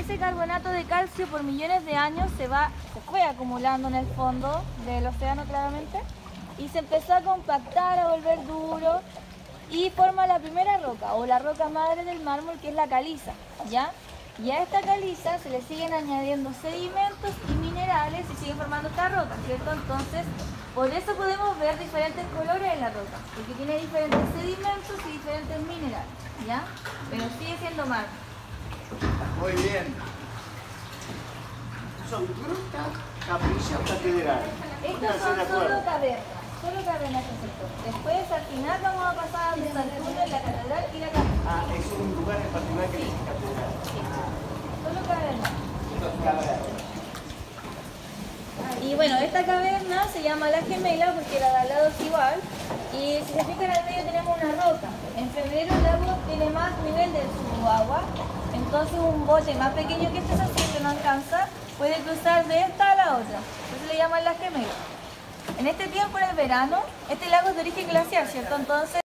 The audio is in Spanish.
ese carbonato de calcio por millones de años se va, se fue acumulando en el fondo del océano claramente y se empezó a compactar, a volver duro y forma la primera roca o la roca madre del mármol que es la caliza, ¿ya? Y a esta caliza se le siguen añadiendo sedimentos y minerales y sigue formando esta roca, ¿cierto? Entonces, por eso podemos ver diferentes colores en la roca, porque tiene diferentes sedimentos y diferentes minerales, ¿ya? Pero sigue siendo mármol. Muy bien. ¿Son grutas, capilla o catedral? Estos son de solo cavernas, solo cavernas en sector. Después, al final, vamos a pasar Antonio, la catedral y la capilla. Ah, es un lugar en particular que dice catedral. Solo cavernas. Caverna. Y bueno, esta caverna se llama La Gemela porque la de al lado es igual. Y si se fijan al medio tenemos una roca. En febrero el lago tiene más nivel de su agua. Entonces un bote más pequeño que este que no alcanza puede cruzar de esta a la otra. Entonces le llaman La Gemela. En este tiempo, en el verano, este lago es de origen glaciar, ¿cierto? Entonces